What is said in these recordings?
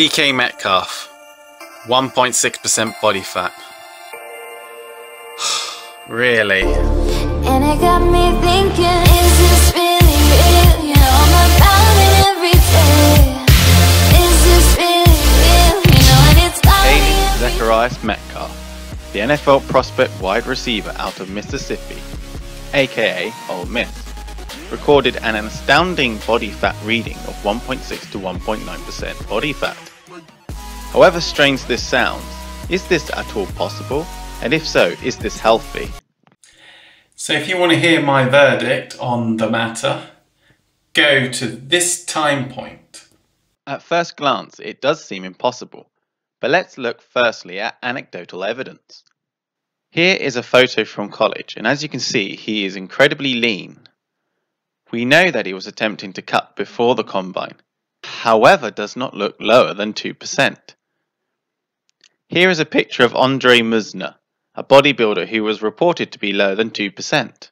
DK Metcalf, 1.6% body fat. really? And it got me thinking, is this really real? You know I'm about it every day. Is this really real? You know, and it's Hayden Zacharias Metcalf, the NFL prospect wide receiver out of Mississippi, aka Ole Miss, recorded an astounding body fat reading of 1.6 to 1.9% body fat. However strange this sounds, is this at all possible? And if so, is this healthy? So if you want to hear my verdict on the matter, go to this time point. At first glance, it does seem impossible, but let's look firstly at anecdotal evidence. Here is a photo from college, and as you can see, he is incredibly lean. We know that he was attempting to cut before the combine, however, does not look lower than 2%. Here is a picture of Andre Munzer, a bodybuilder who was reported to be lower than 2%.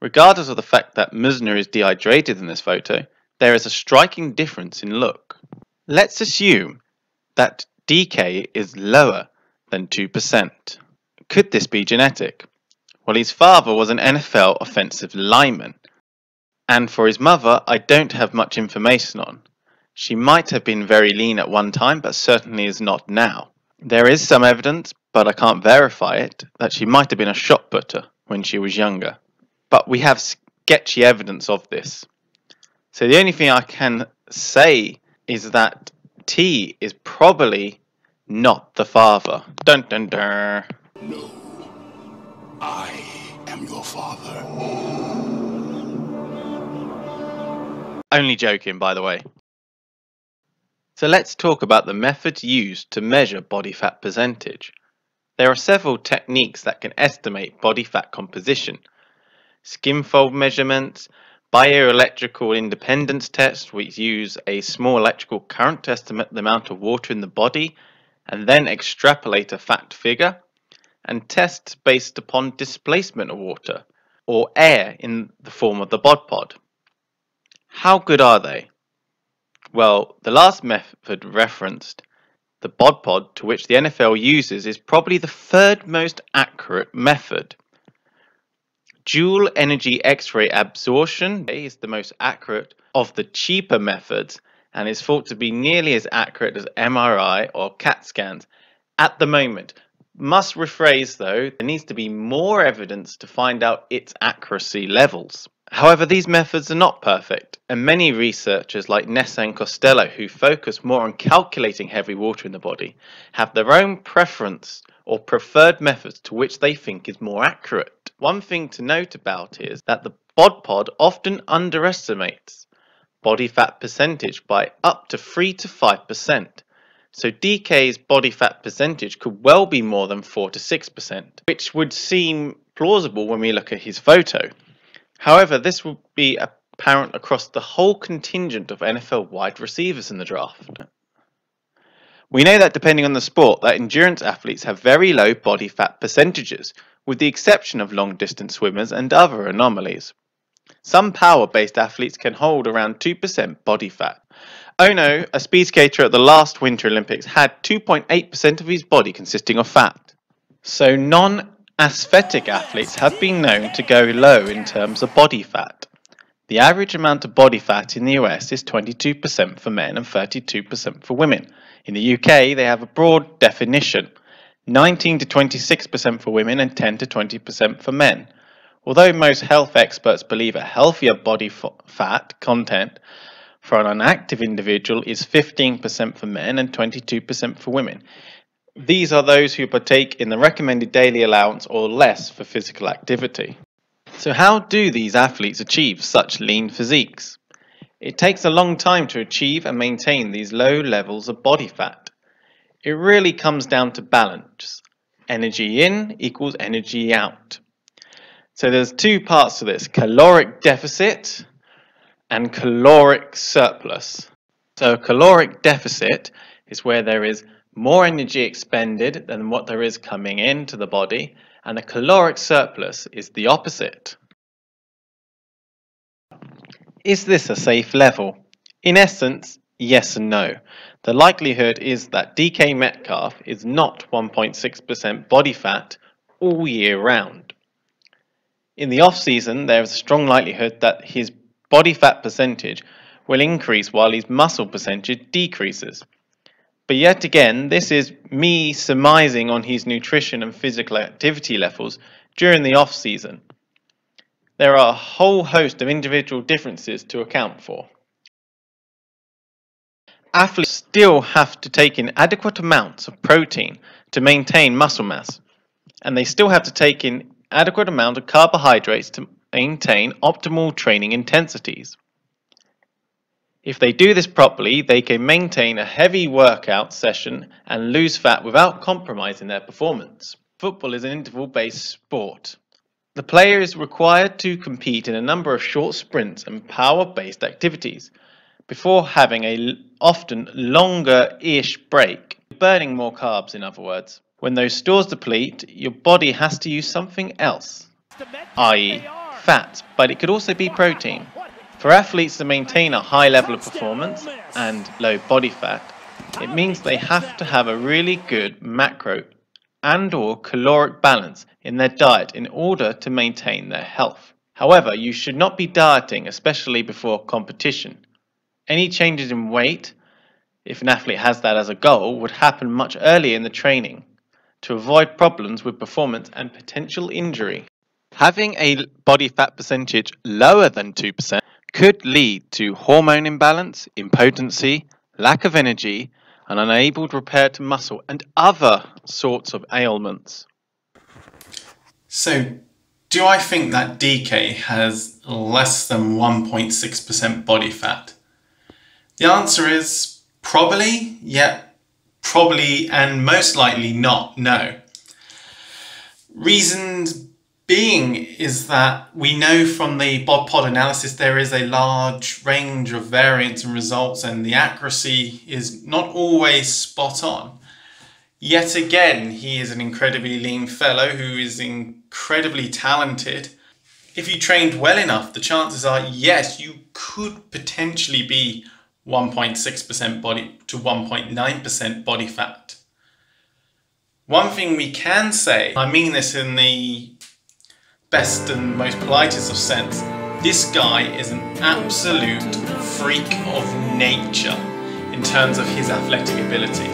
Regardless of the fact that Munzer is dehydrated in this photo, there is a striking difference in look. Let's assume that DK is lower than 2%. Could this be genetic? Well, his father was an NFL offensive lineman, and for his mother, I don't have much information on. She might have been very lean at one time, but certainly is not now. There is some evidence, but I can't verify it, that she might have been a shot putter when she was younger. But we have sketchy evidence of this. So the only thing I can say is that T is probably not the father. Dun dun dun. No. I am your father. Only joking, by the way. So let's talk about the methods used to measure body fat percentage. There are several techniques that can estimate body fat composition. Skin fold measurements, bioelectrical impedance tests, which use a small electrical current to estimate the amount of water in the body, and then extrapolate a fat figure, and tests based upon displacement of water, or air in the form of the bod pod. How good are they? Well, the last method referenced, the bod pod to which the NFL uses, is probably the third most accurate method. Dual energy X ray absorption is the most accurate of the cheaper methods and is thought to be nearly as accurate as MRI or CAT scans at the moment. Must rephrase though, there needs to be more evidence to find out its accuracy levels. However, these methods are not perfect, and many researchers like Nessa and Costello, who focus more on calculating heavy water in the body, have their own preference or preferred methods to which they think is more accurate. One thing to note about is that the bod pod often underestimates body fat percentage by up to 3 to 5%. So DK's body fat percentage could well be more than 4 to 6%, which would seem plausible when we look at his photo. However, this will be apparent across the whole contingent of NFL wide receivers in the draft. We know that depending on the sport, that endurance athletes have very low body fat percentages, with the exception of long distance swimmers and other anomalies. Some power based athletes can hold around 2% body fat. Oh ono, a speed skater at the last Winter Olympics, had 2.8% of his body consisting of fat. So non aesthetic athletes have been known to go low in terms of body fat. The average amount of body fat in the US is 22% for men and 32% for women. In the UK, they have a broad definition 19 to 26% for women and 10 to 20% for men. Although most health experts believe a healthier body fat content for an active individual is 15% for men and 22% for women. These are those who partake in the recommended daily allowance or less for physical activity. So, how do these athletes achieve such lean physiques? It takes a long time to achieve and maintain these low levels of body fat. It really comes down to balance. Energy in equals energy out. So there's two parts to this, caloric deficit and caloric surplus. So caloric deficit is where there is more energy expended than what there is coming into the body, and a caloric surplus is the opposite. Is this a safe level? In essence, Yes and no. The likelihood is that DK Metcalf is not 1.6% body fat all year round. In the off season, there is a strong likelihood that his body fat percentage will increase while his muscle percentage decreases. But yet again, this is me surmising on his nutrition and physical activity levels during the off season. There are a whole host of individual differences to account for. Athletes still have to take in adequate amounts of protein to maintain muscle mass, and they still have to take in adequate amount of carbohydrates to maintain optimal training intensities. If they do this properly, they can maintain a heavy workout session and lose fat without compromising their performance. Football is an interval based sport. The player is required to compete in a number of short sprints and power based activities before having a often longer ish break, burning more carbs, in other words. When those stores deplete, your body has to use something else, i.e., fat, but it could also be protein. For athletes to maintain a high level of performance and low body fat, it means they have to have a really good macro and or caloric balance in their diet in order to maintain their health. However, you should not be dieting, especially before competition. Any changes in weight, if an athlete has that as a goal, would happen much earlier in the training to avoid problems with performance and potential injury. Having a body fat percentage lower than 2% could lead to hormone imbalance, impotency, lack of energy, and unabled repair to muscle, and other sorts of ailments. So, do I think that DK has less than 1.6% body fat? The answer is probably, yet probably and most likely not, no. Reasons being is that we know from the bod pod analysis there is a large range of variants and results and the accuracy is not always spot on. Yet again, he is an incredibly lean fellow who is incredibly talented. If you trained well enough, the chances are yes, you could potentially be 1.6% body to 1.9% body fat. One thing we can say, I mean this in the best and most politest of sense, this guy is an absolute freak of nature in terms of his athletic ability.